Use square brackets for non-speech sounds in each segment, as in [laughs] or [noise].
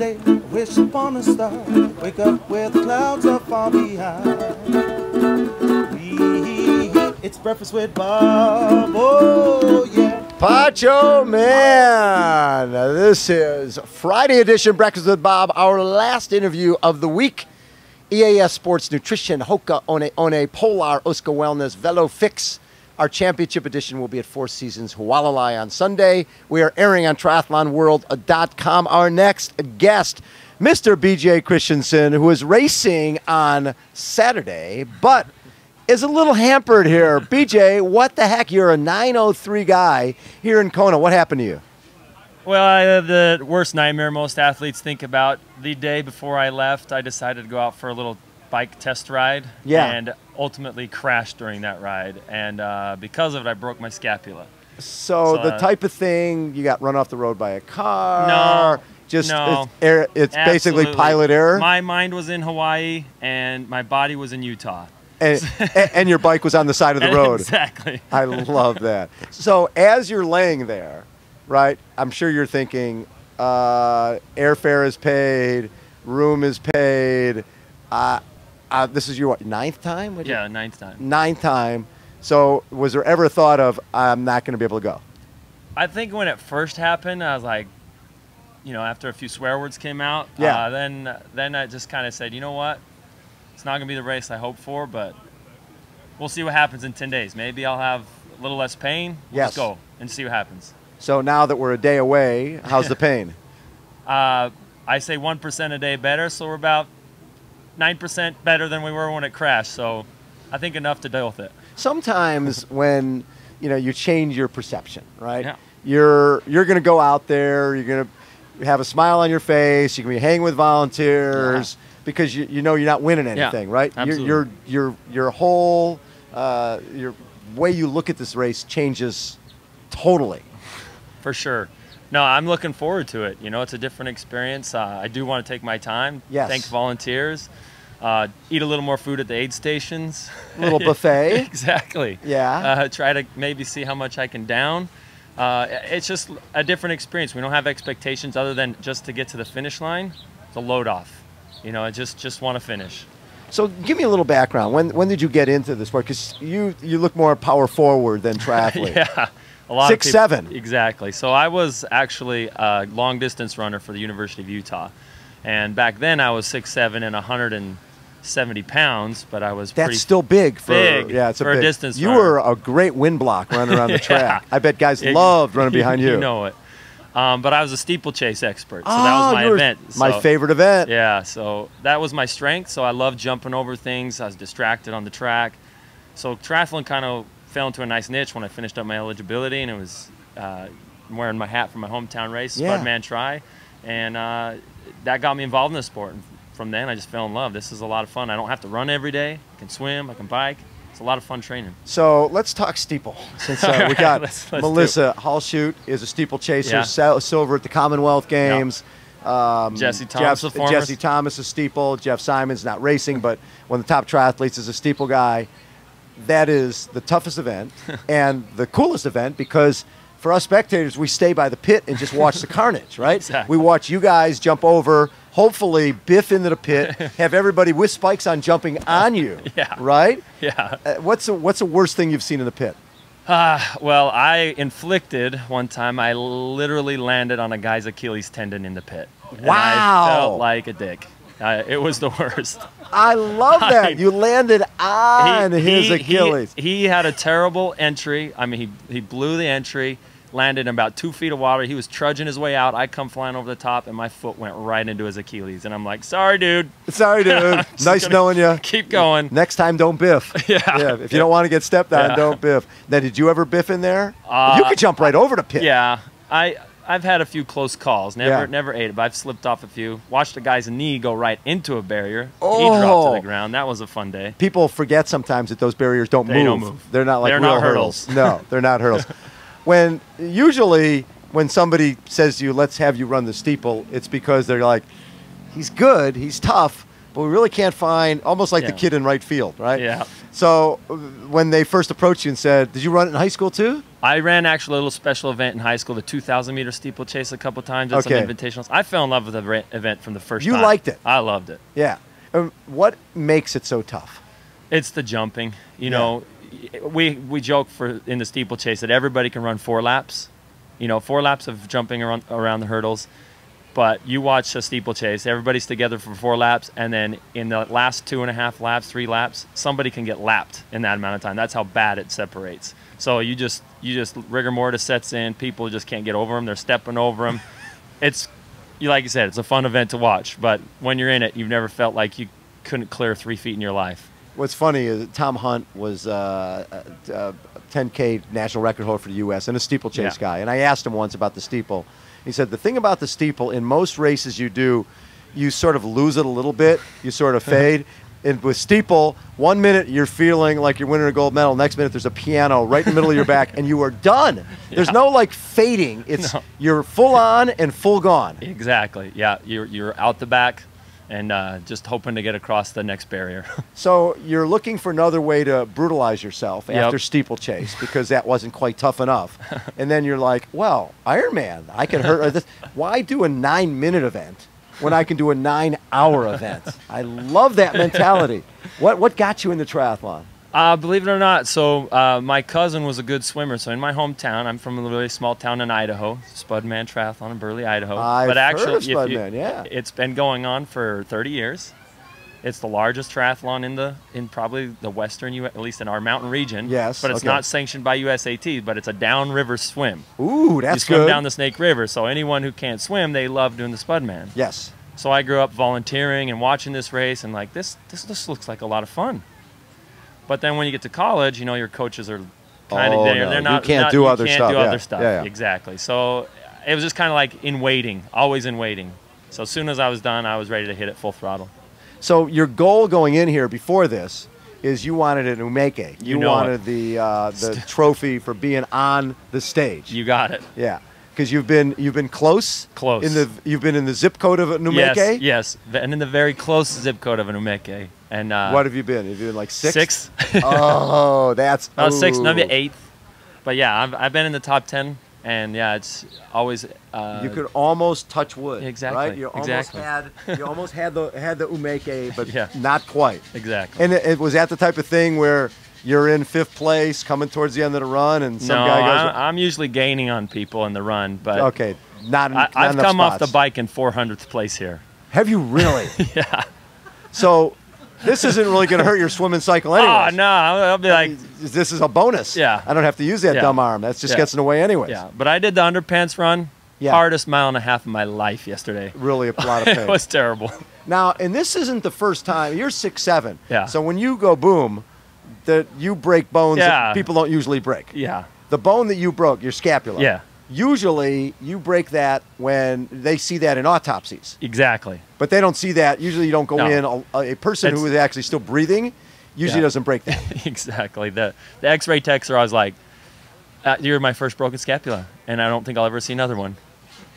Monday, wish upon a star. Wake up where the clouds are far behind. It's breakfast with Bob. Oh yeah. Pacho Man. This is Friday edition Breakfast with Bob, our last interview of the week. EAS Sports Nutrition, Hoka One One, Polar, Oska Wellness, Velofix. Our championship edition will be at Four Seasons Hualalai on Sunday. We are airing on triathlonworld.com. Our next guest, Mr. BJ Christenson, who is racing on Saturday, but is a little hampered here. [laughs] BJ, what the heck? You're a 903 guy here in Kona. What happened to you? Well, I have the worst nightmare most athletes think about. The day before I left, I decided to go out for a little bike test ride. Yeah. And ultimately crashed during that ride. And uh, because of it, I broke my scapula. So, So, the uh, type of thing you got run off the road by a car. No, just no. it's, air, it's basically pilot error, My mind was in Hawaii and my body was in Utah. and, and your bike was on the side of the [laughs] road. exactly. I love that. So as you're laying there, right? I'm sure you're thinking, uh, airfare is paid, room is paid. Uh, uh, this is your what, ninth time? You- Yeah, ninth time. ninth time. So was there ever a thought of I'm not going to be able to go? I think when it first happened, I was like, you know, after a few swear words came out, Yeah. uh, then then I just kind of said, you know what, it's not gonna be the race I hope for, but we'll see what happens in 10 days. Maybe I'll have a little less pain. We'll Yes. just go and see what happens. So now that we're a day away, how's the [laughs] pain? Uh, I say 1% a day better, so we're about 9% better than we were when it crashed. So I think enough to deal with it. Sometimes [laughs] when you know you change your perception, right? Yeah. You're you're going to go out there. You're going to have a smile on your face. You can be hanging with volunteers because you, you know you're not winning Yeah, anything, right? Your absolutely. your your your whole uh, your way you look at this race changes totally. For sure. No, I'm looking forward to it. You know, it's a different experience. Uh, I do want to take my time. Yes. Thank volunteers. Uh, eat a little more food at the aid stations. A Little [laughs] buffet. exactly. Yeah. Uh, try to maybe see how much I can down. Uh, it's just a different experience. We don't have expectations other than just to get to the finish line. A load off. You know, I just just want to finish. So give me a little background. When when did you get into the sport? Because you you look more power forward than triathlete. [laughs] yeah. A lot Six, of people, seven. Exactly. So I was actually a long distance runner for the University of Utah, and back then I was six seven and 100 and 170 pounds, but I was That's still big for big yeah, it's a for a distance You runner. were a great wind block running around the [laughs] Yeah. track. I bet guys Yeah, loved running [laughs] behind you. You know it. Um, but I was a steeplechase expert, so oh, that was my you were- event. My favorite event. Yeah, so that was my strength. So I loved jumping over things. I was distracted on the track. So triathlon kind of fell into a nice niche when I finished up my eligibility, and it was uh, wearing my hat for my hometown race, Yeah. Spudman Tri, and uh, that got me involved in the sport. And from then, I just fell in love. This is a lot of fun. I don't have to run every day. I can swim. I can bike. It's a lot of fun training. So let's talk steeple. Since uh, [laughs] we got let's- let's Melissa Hauschildt is a steeplechaser, Yeah. sil- silver at the Commonwealth Games. Um, Jesse Thomas, Jeff- Jesse Thomas is steeple. Jeff Simon's not racing, but one of the top triathletes is a steeple guy. That is the toughest event [laughs] and the coolest event because for us spectators, we stay by the pit and just watch the [laughs] carnage, right? Exactly. We watch you guys jump over, hopefully biff into the pit, [laughs] have everybody with spikes on jumping on you, [laughs] Yeah. right? [laughs] Yeah. Uh, what's the, what's the worst thing you've seen in the pit? Ah, well, I inflicted one time. I literally landed on a guy's Achilles tendon in the pit. And Wow. I felt like a dick. Uh, it was the worst. I love I that. mean, you landed on He- his Achilles. He, he had a terrible entry. I mean, he, he blew the entry, landed in about two feet of water. He was trudging his way out. I come flying over the top, and my foot went right into his Achilles. And I'm like, sorry, dude. Sorry, dude. [laughs] Nice knowing you. Keep going. Next time, don't biff. [laughs] Yeah. yeah. If you don't want to get stepped on, Yeah. don't biff. Now, did you ever biff in there? Uh, you could jump right over the pit. Yeah, I I've had a few close calls. Never never ate it, but I've slipped off a few. Watched a guy's knee go right into a barrier. Oh. He Oh. dropped to the ground. That was a fun day. People forget sometimes that those barriers don't They move. don't move. They're not like They're real not hurdles. hurdles. no, they're not hurdles. [laughs] when usually when somebody says to you, "Let's have you run the steeple," it's because they're like, "He's good, he's tough, but we really can't find. Almost like the kid in right field, right? Yeah. So uh, when they first approached you and said, "Did you run it in high school too?" I ran actually a little special event in high school, the 2,000 meter steeplechase, a couple times. Did Okay. some invitationals. I fell in love with the event from the first You time. liked it? I loved it. Yeah. Um, what makes it so tough? It's the jumping. You Yeah. know, we we joke for in the steeplechase that everybody can run four laps. You know, four laps of jumping around around the hurdles. But you watch a steeplechase, everybody's together for four laps, and then in the last two and a half laps, three laps, somebody can get lapped in that amount of time. That's how bad it separates. So you just you just rigor mortis sets in. People just can't get over them. They're stepping over them. [laughs] it's you like you said, it's a fun event to watch. But when you're in it, you've never felt like you couldn't clear three feet in your life. What's funny is Tom Hunt was uh, a, a 10K national record holder for the U.S. and a steeplechase Yeah. guy. And I asked him once about the steeple. He said the thing about the steeple in most races you do, you sort of lose it a little bit. You sort of [laughs] fade. And with steeple, one minute you're feeling like you're winning a gold medal. Next minute there's a piano right in the middle of your back, [laughs] and you are done. There's no like fading. It's No. you're full on and full gone. Exactly. Yeah, you're you're out the back, and uh, just hoping to get across the next barrier. [laughs] So you're looking for another way to brutalize yourself Yep. after steeplechase because that wasn't quite tough enough, [laughs] and then you're like, well, Ironman, I can hurt. this. [laughs] Why do a nine-minute event when I can do a nine-hour event? I love that mentality. What what got you into triathlon? Uh, believe it or not, so uh, my cousin was a good swimmer. So in my hometown, I'm from a really small town in Idaho, Spudman Triathlon in Burley, Idaho. I've but actually, heard of if you- Spudman, yeah. it's been going on for 30 years. It's the largest triathlon in the in probably the western U. At least in our mountain region. Yes, But it's okay. not sanctioned by USAT. But it's a downriver swim. Ooh, that's good. you swim good. down the Snake River. So anyone who can't swim, they love doing the Spudman. yes. So I grew up volunteering and watching this race and like this this this looks like a lot of fun. But then when you get to college, you know your coaches are kind of Oh, they're, no. they're You not can't not- do you other can't stuff. do Yeah. other stuff. Yeah, yeah. Exactly. So it was just kind of like in waiting, always in waiting. So as soon as I was done, I was ready to hit it full throttle. So your goal going in here before this is you wanted an umeke. You, You know wanted the uh, the [laughs] trophy for being on the stage. You got it. Yeah, because you've been you've been close. Close. In the you've been in the zip code of a Numeke. Yes, yes, and in the very close zip code of an Umeke. And uh, What have you been? Have you been like six? six? [laughs] oh, that's [laughs] About six, maybe eighth. But yeah, I've, I've been in the top ten, and yeah, it's always. Uh, You could almost touch wood. Exactly, Right. You exactly. almost had you almost had the had the umeke, but [laughs] Yeah. not quite. exactly. And it, it was that the type of thing where you're in fifth place, coming towards the end of the run, and some no, guy goes, I'm, I'm usually gaining on people in the run, but "Okay, not." I, not I've come off the bike in 400th place here. Have you really? yeah. so, this isn't really going to hurt your swimming cycle anyway. Oh no, I'll, be like, this is a bonus. Yeah. I don't have to use that Yeah. dumb arm. That just Yeah. gets in the way anyways. yeah. But I did the underpants run. Yeah. Hardest mile and a half of my life yesterday. Really a lot of [laughs] pain. it was terrible. Now, and this isn't the first time. You're six seven. Yeah. So when you go boom, that you break bones that people don't usually break. Yeah. The bone that you broke, your scapula. Yeah. Usually you break that when they see that in autopsies, Exactly. but they don't see that. Usually you don't go No. in. A, a person who It's- is actually still breathing usually Yeah. doesn't break that. [laughs] exactly. The the X-ray techs are always like, uh, "You're my first broken scapula, and I don't think I'll ever see another one."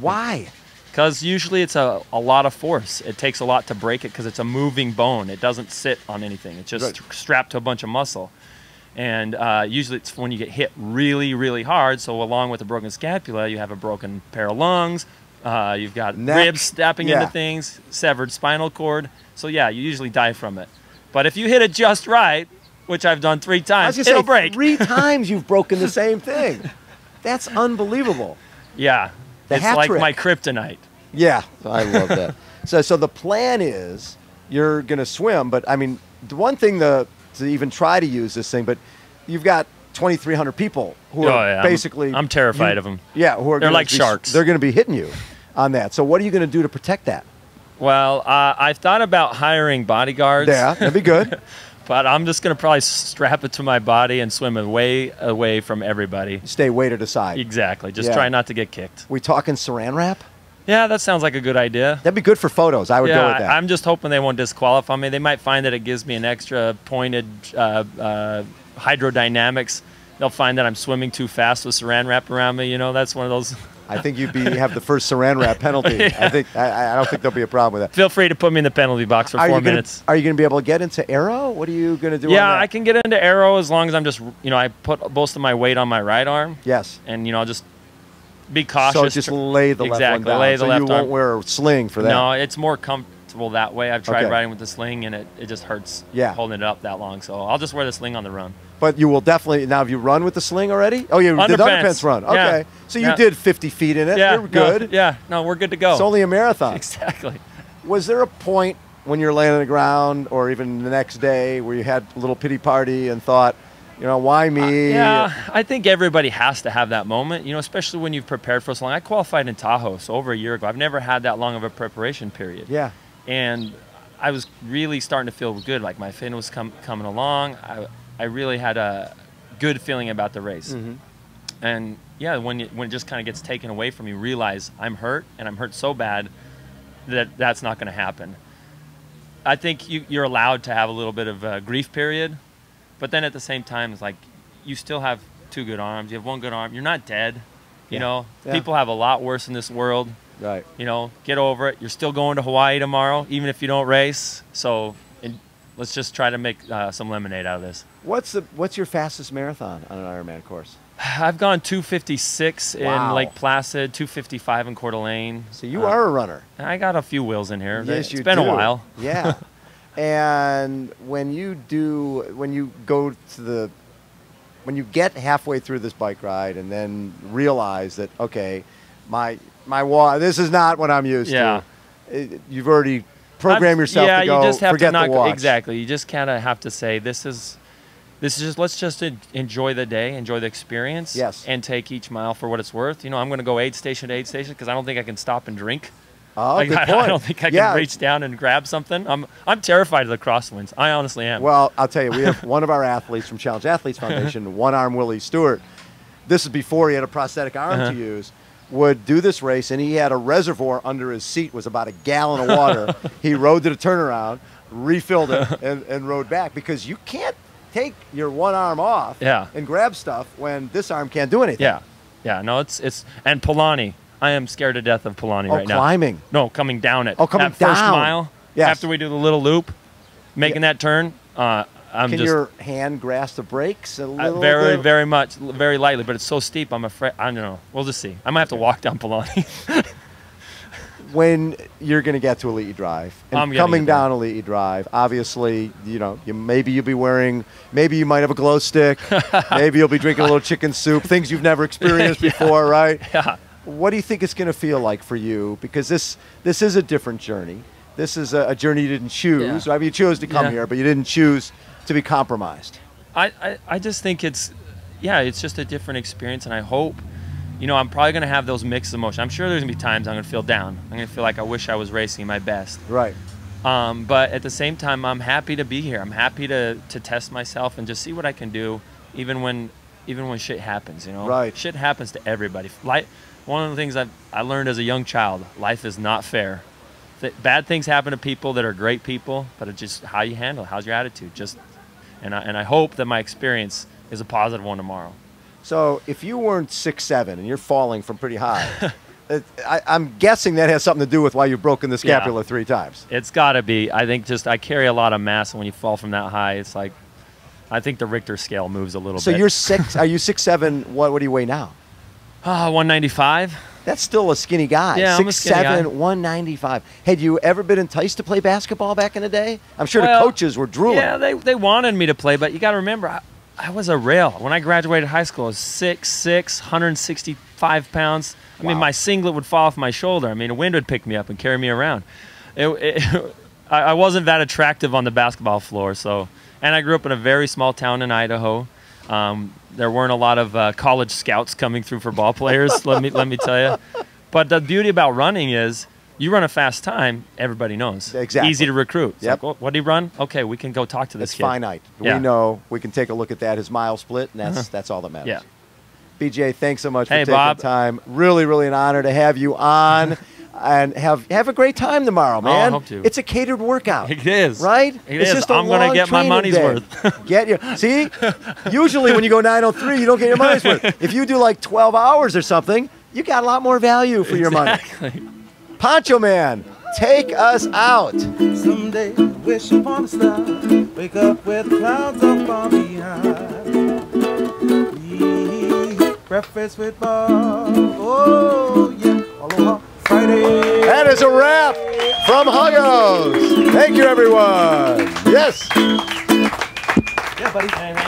Why? Because usually it's a, a lot of force. It takes a lot to break it because it's a moving bone. It doesn't sit on anything. It's just Right. strapped to a bunch of muscle. And uh, usually it's when you get hit really, really hard. So along with a broken scapula, you have a broken pair of lungs. Uh, you've got Neck. ribs snapping Yeah. into things, severed spinal cord. So yeah, you usually die from it. But if you hit it just right, which I've done three times, it'll say break. three [laughs] times you've broken the same thing. That's unbelievable. yeah, The it's like trick. my kryptonite. Yeah, I love that. so, so the plan is you're going to swim, but I mean, the one thing the, to even try to use this thing, but you've got 2,300 people who Oh, are yeah, I'm- basically. I'm terrified you- them. Yeah, who are They're like be- sharks. They're going to be hitting you on that. So, what are you going to do to protect that? Well, uh, I've thought about hiring bodyguards. Yeah, that'd be good. [laughs] But I'm just gonna probably strap it to my body and swim away away from everybody. Stay weighted aside. Exactly. Just Yeah. try not to get kicked. We talking saran wrap? Yeah, that sounds like a good idea. That'd be good for photos. I would yeah, go with that. I'm just hoping they won't disqualify me. They might find that it gives me an extra pointed uh, uh, hydrodynamics. They'll find that I'm swimming too fast with saran wrap around me. You know, that's one of those. [laughs] I think you'd be have the first saran wrap penalty. [laughs] I think I, I don't think there'll be a problem with that. Feel free to put me in the penalty box for Are four gonna, minutes. Are you going to be able to get into arrow? What are you going to do? Yeah? I can get into arrow as long as I'm just, you know, I put most of my weight on my right arm, Yes. and you know, I'll just be cautious. So just lay the left exactly, one down. lay the so left you won't arm. wear a sling for that. No, it's more comfortable that way. I've tried Okay. riding with the sling, and it, it just hurts Yeah. holding it up that long. So I'll just wear the sling on the run. But you will definitely now. Have you run with the sling already? Oh, you did Underpants. underpants run. Yeah. Okay, so you Yeah. did 50 feet in it. Yeah, You're no, good. yeah, no, we're good to go. It's only a marathon. [laughs] exactly. Was there a point when you're laying on the ground, or even the next day, where you had a little pity party and thought, you know, why me? Yeah, I think everybody has to have that moment, you know, especially when you've prepared for so long. I qualified in Tahoe, so over a year ago. I've never had that long of a preparation period. Yeah. And I was really starting to feel good. Like my fin was com- coming along. I, I really had a good feeling about the race. Mhm. And yeah, when, you, when it just kind of gets taken away from you, realize I'm hurt and I'm hurt so bad that that's not going to happen. I think you, you're allowed to have a little bit of a grief period, but then at the same time, it's like you still have two good arms. You have one good arm. You're not dead. You Yeah. know, Yeah. people have a lot worse in this world. Right. You know, get over it. You're still going to Hawaii tomorrow, even if you don't race. So and let's just try to make uh, some lemonade out of this. What's the What's your fastest marathon on an Ironman course? [sighs] I've gone 256 Wow. in Lake Placid, 255 in Coeur d'Alene. So you Uh, are a runner. I got a few wheels in here. Yes, it's you been do. a while. Yeah. [laughs] and when you do, when you go to the, when you get halfway through this bike ride and then realize that okay, my my wall, this is not what I'm used Yeah. to. It, you've already programmed I've- yourself yeah, to go you just have forget to not the watch. exactly. You just kind of have to say this is this is just let's just enjoy the day, enjoy the experience, Yes. and take each mile for what it's worth. You know, I'm going to go aid station to aid station because I don't think I can stop and drink. Oh, Like, good I, point. I don't think I can reach down and grab something. I'm I'm terrified of the crosswinds. I honestly am. Well, I'll tell you, we have [laughs] one of our athletes from Challenge Athletes Foundation, [laughs] one arm Willie Stewart. This is before he had a prosthetic arm Uh-huh. to use. Would do this race, and he had a reservoir under his seat, was about a gallon of water. [laughs] he rode to the turnaround, refilled it, and, and rode back because you can't take your one arm off Yeah. and grab stuff when this arm can't do anything. yeah, yeah. No, it's it's and Palani. I am scared to death of Palani Oh, right now. climbing. No, coming down it. Oh, coming that first mile. Yes. After we do the little loop, making that turn. Uh, I'm Can just your hand grasp the brakes a Uh, little very, bit? very much, very lightly, but it's so steep. I'm afraid. I don't know. We'll just see. I might have to walk down Palani. [laughs] when you're going to get to Ali'i Drive and I'm coming down Ali'i Drive, obviously, you know, you, maybe you'll be wearing, maybe you might have a glow stick, [laughs] maybe you'll be drinking a little chicken soup, things you've never [laughs] experienced Yeah. before, right? yeah. What do you think it's going to feel like for you? Because this this is a different journey. This is a, a journey you didn't choose. Yeah. I mean, you chose to come Yeah. here, but you didn't choose to be compromised. I, I, I just think it's, yeah, it's just a different experience, and I hope, you know, I'm probably gonna have those mixed emotions. I'm sure there's gonna be times I'm gonna feel down. I'm gonna feel like I wish I was racing my best. Right. Um, but at the same time, I'm happy to be here. I'm happy to to test myself and just see what I can do, even when even when shit happens. You know, Right. Shit happens to everybody. Like one of the things I I learned as a young child, life is not fair. Th- bad things happen to people that are great people, but it's just how you handle. it. How's your attitude? Just and I, and I hope that my experience is a positive one tomorrow. So if you weren't six seven and you're falling from pretty high, [laughs] it, I, I'm guessing that has something to do with why you've broken the Yeah. scapula three times. It's got to be. I think just I carry a lot of mass, and when you fall from that high, it's like I think the Richter scale moves a little bit. So bit. you're six. [laughs] are you six seven? What What do you weigh now? Ah, 195. That's still a skinny guy. Yeah, I'm a six skinny seven, guy. 195. Had you ever been enticed to play basketball back in the day? I'm sure Well, the coaches were drooling. Yeah, they, they wanted me to play, but you got to remember, I, I was a rail. When I graduated high school, I was 6'6", 165 pounds. I mean, my singlet would fall off my shoulder. I mean, a wind would pick me up and carry me around. It, it, [laughs] I, I wasn't that attractive on the basketball floor. So, And I grew up in a very small town in Idaho. Um, there weren't a lot of uh, college scouts coming through for ball players, let, me, let me tell you. But the beauty about running is you run a fast time, everybody knows. Exactly. Easy to recruit. It's Yep. like, "Oh, what did he run? Okay, we can go talk to this It's kid. finite. Yeah. We know we can take a look at that, his mile split, and that's Uh-huh. that's all that matters. Yeah. BJ, thanks so much for taking Bob. time. Really, really an honor to have you on. [laughs] and have have a great time tomorrow, man. Oh, I hope to. It's a catered workout. It is. Right? It it's is. just a I'm going to get my money's day. worth. [laughs] get your See? [laughs] Usually when you go 903, you don't get your money's worth. If you do like 12 hours or something, you got a lot more value for exactly. your money. Exactly. Poncho Man, take us out. Someday, wish upon a star, wake up with clouds up on behind. Breakfast with Bob. Oh, yeah. Aloha. Friday. That is a wrap from Huggo's. Thank you, everyone. Yes. Yeah, buddy.